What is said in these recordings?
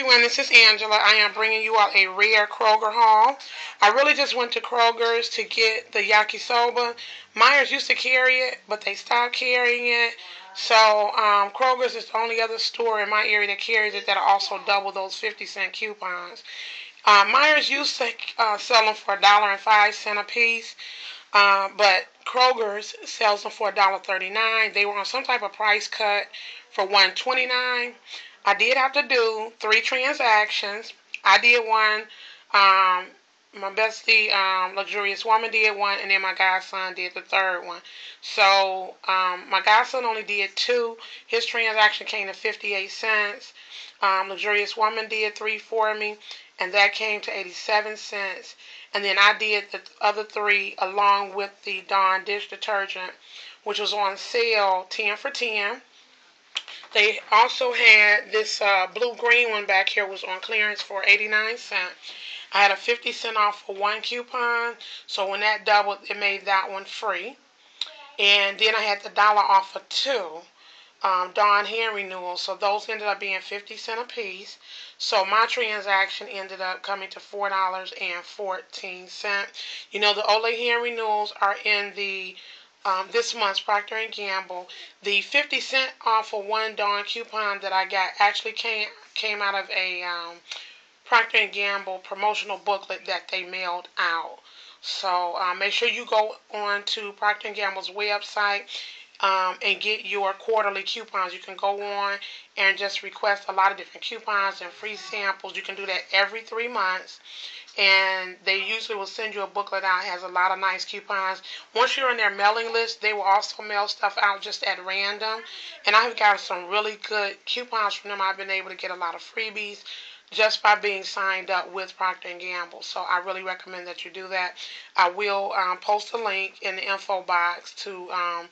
everyone, this is Angela. I am bringing you out a rare Kroger haul. I really just went to Kroger's to get the yakisoba. Meijer's used to carry it, but they stopped carrying it. So um, Kroger's is the only other store in my area that carries it that also double those 50 cent coupons. Uh, Meijer's used to uh, sell them for a dollar and five cent a piece, uh, but Kroger's sells them for a dollar thirty-nine. They were on some type of price cut for one twenty-nine. I did have to do three transactions. I did one. Um, my bestie, um, luxurious woman, did one, and then my godson did the third one. So um, my godson only did two. His transaction came to fifty-eight cents. Um, luxurious woman did three for me, and that came to eighty-seven cents. And then I did the other three along with the Dawn dish detergent, which was on sale ten for ten. They also had this uh, blue green one back here was on clearance for 89 cents. I had a 50 cent off for one coupon, so when that doubled, it made that one free. And then I had the dollar off for two um, Dawn hair renewal, so those ended up being 50 cent a piece. So my transaction ended up coming to $4.14. You know, the Olay hair renewals are in the um, this month's Procter & Gamble. The 50 cent off for one Dawn coupon that I got actually came came out of a um, Procter & Gamble promotional booklet that they mailed out. So uh, make sure you go on to Procter & Gamble's website um, and get your quarterly coupons. You can go on and just request a lot of different coupons and free samples. You can do that every three months and they usually will send you a booklet out. It has a lot of nice coupons. Once you're on their mailing list, they will also mail stuff out just at random. And I've got some really good coupons from them. I've been able to get a lot of freebies just by being signed up with Procter & Gamble. So I really recommend that you do that. I will um, post a link in the info box to um,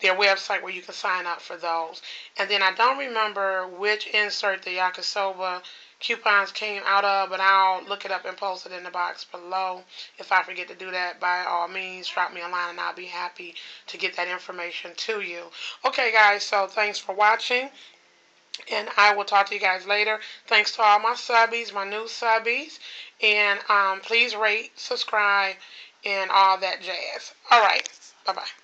their website where you can sign up for those. And then I don't remember which insert the Yakisoba coupons came out of, but I'll look it up and post it in the box below. If I forget to do that, by all means, drop me a line and I'll be happy to get that information to you. Okay, guys, so thanks for watching. And I will talk to you guys later. Thanks to all my subbies, my new subbies. And um, please rate, subscribe, and all that jazz. All right. Bye-bye.